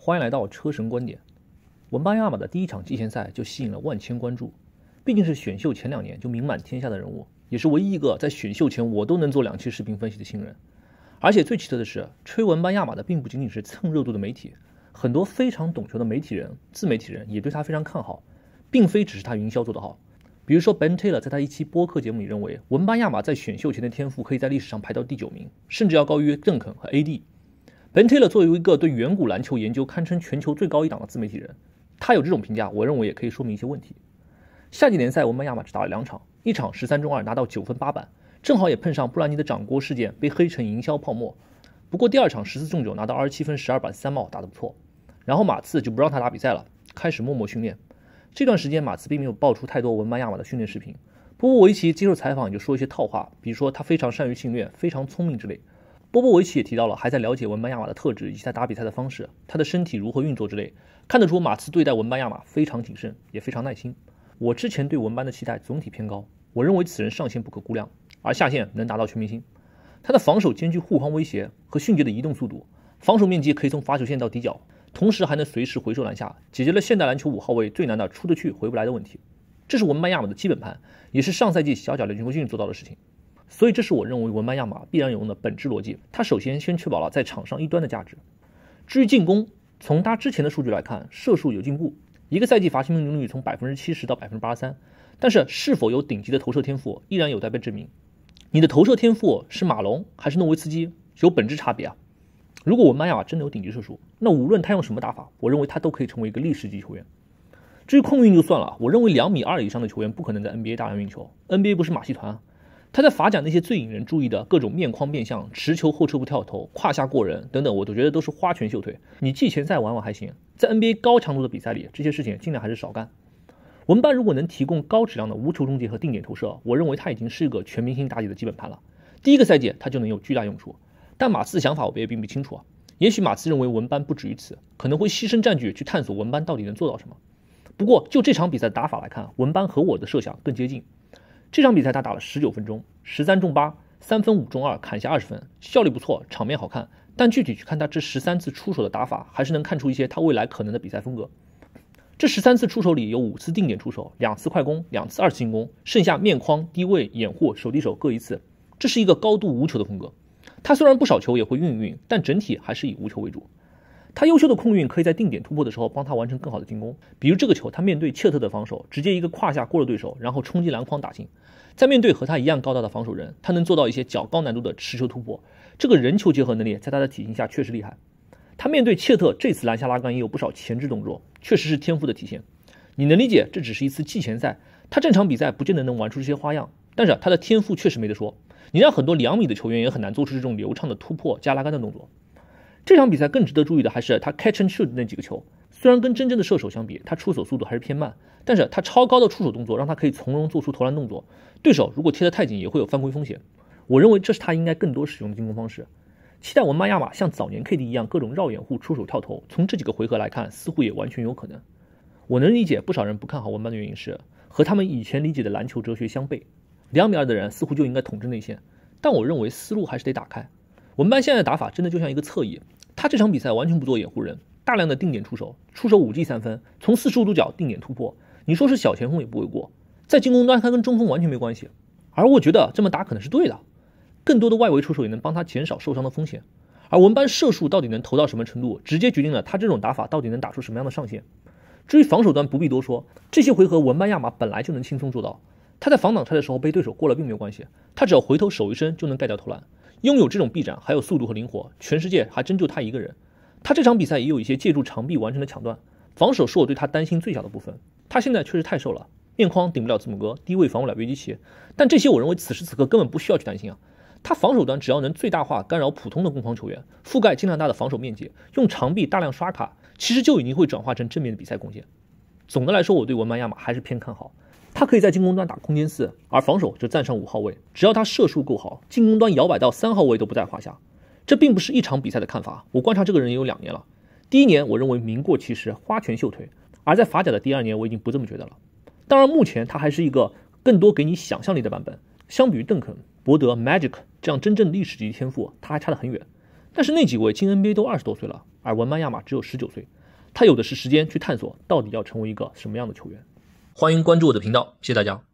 欢迎来到车神观点。文班亚马的第一场季前赛就吸引了万千关注，毕竟是选秀前两年就名满天下的人物，也是唯一一个在选秀前我都能做两期视频分析的新人。而且最奇特的是，吹文班亚马的并不仅仅是蹭热度的媒体，很多非常懂球的媒体人、自媒体人也对他非常看好，并非只是他营销做得好。比如说，Ben Taylor 在他一期播客节目里认为，文班亚马在选秀前的天赋可以在历史上排到第九名，甚至要高于邓肯和 AD。Ben Taylor 作为一个对远古篮球研究堪称全球最高一档的自媒体人，他有这种评价，我认为也可以说明一些问题。夏季联赛，文班亚马只打了两场，一场十三中二拿到九分八板，正好也碰上布兰妮的掌锅事件被黑成营销泡沫。不过第二场十四中九拿到二十七分十二板三帽打得不错，然后马刺就不让他打比赛了，开始默默训练。这段时间马刺并没有爆出太多文班亚马的训练视频，不过维奇接受采访就说一些套话，比如说他非常善于训练，非常聪明之类。波波维奇也提到了还在了解文班亚马的特质以及他打比赛的方式，他的身体如何运作之类。看得出马刺对待文班亚马非常谨慎，也非常耐心。我之前对文班的期待总体偏高，我认为此人上限不可估量，而下限能达到全明星。他的防守兼具护框威胁和迅捷的移动速度，防守面积可以从罚球线到底角，同时还能随时回收篮下，解决了现代篮球五号位最难的出得去回不来的问题。这是文班亚马的基本盘，也是上赛季小贾连球逊做到的事情。所以，这是我认为文班亚马必然有用的本质逻辑。他首先先确保了在场上一端的价值。至于进攻，从他之前的数据来看，射术有进步，一个赛季罚球命中率从百分之七十到百分之八十三。但是，是否有顶级的投射天赋，依然有待被证明。你的投射天赋是马龙还是诺维茨基，有本质差别啊。如果文班亚马真的有顶级射术，那无论他用什么打法，我认为他都可以成为一个历史级球员。至于控运就算了，我认为两米二以上的球员不可能在 NBA 大量运球，NBA 不是马戏团。他在法甲那些最引人注意的各种面框变向、持球后撤步跳投、胯下过人等等，我都觉得都是花拳绣腿。你季前赛玩玩还行，在 NBA 高强度的比赛里，这些事情尽量还是少干。文班如果能提供高质量的无球终结和定点投射，我认为他已经是一个全明星打底的基本盘了。第一个赛季他就能有巨大用处。但马刺的想法我们也并不清楚啊。也许马刺认为文班不止于此，可能会牺牲战局去探索文班到底能做到什么。不过就这场比赛打法来看，文班和我的设想更接近。这场比赛他打了十九分钟，十三中八，三分五中二，砍下二十分，效率不错，场面好看。但具体去看他这十三次出手的打法，还是能看出一些他未来可能的比赛风格。这十三次出手里有五次定点出手，两次快攻，两次二次进攻，剩下面框、低位掩护、手递手各一次。这是一个高度无球的风格。他虽然不少球也会运一运，但整体还是以无球为主。他优秀的控运可以在定点突破的时候帮他完成更好的进攻，比如这个球，他面对切特的防守，直接一个胯下过了对手，然后冲击篮筐打进。在面对和他一样高大的防守人，他能做到一些较高难度的持球突破，这个人球结合能力在他的体型下确实厉害。他面对切特这次篮下拉杆也有不少前置动作，确实是天赋的体现。你能理解这只是一次季前赛，他正常比赛不见得能玩出这些花样，但是他的天赋确实没得说。你让很多两米的球员也很难做出这种流畅的突破加拉杆的动作。这场比赛更值得注意的还是他 catch and shoot 那几个球，虽然跟真正的射手相比，他出手速度还是偏慢，但是他超高的出手动作让他可以从容做出投篮动作，对手如果贴得太紧也会有犯规风险。我认为这是他应该更多使用的进攻方式。期待文班亚马像早年 KD 一样各种绕掩护、出手跳投，从这几个回合来看，似乎也完全有可能。我能理解不少人不看好文班的原因是和他们以前理解的篮球哲学相悖。两米二的人似乎就应该统治内线，但我认为思路还是得打开。文班现在的打法真的就像一个侧翼。他这场比赛完全不做掩护人，大量的定点出手，出手五记三分，从四十五度角定点突破，你说是小前锋也不为过。在进攻端，他跟中锋完全没关系，而我觉得这么打可能是对的。更多的外围出手也能帮他减少受伤的风险。而文班射术到底能投到什么程度，直接决定了他这种打法到底能打出什么样的上限。至于防守端，不必多说，这些回合文班亚马本来就能轻松做到。他在防挡拆的时候被对手过了并没有关系，他只要回头手一伸就能盖掉投篮。拥有这种臂展，还有速度和灵活，全世界还真就他一个人。他这场比赛也有一些借助长臂完成的抢断，防守是我对他担心最小的部分。他现在确实太瘦了，面框顶不了字母哥，低位防不了约基奇，但这些我认为此时此刻根本不需要去担心啊。他防守端只要能最大化干扰普通的攻防球员，覆盖尽量大的防守面积，用长臂大量刷卡，其实就已经会转化成正面的比赛贡献。总的来说，我对文班亚马还是偏看好。他可以在进攻端打空间四，而防守就站上五号位。只要他射术够好，进攻端摇摆到三号位都不在话下。这并不是一场比赛的看法，我观察这个人也有两年了。第一年我认为名过其实，花拳绣腿；而在法甲的第二年，我已经不这么觉得了。当然，目前他还是一个更多给你想象力的版本，相比于邓肯、伯德、Magic 这样真正历史级天赋，他还差得很远。但是那几位进 NBA 都二十多岁了，而文班亚马只有十九岁，他有的是时间去探索到底要成为一个什么样的球员。欢迎关注我的频道谢谢大家。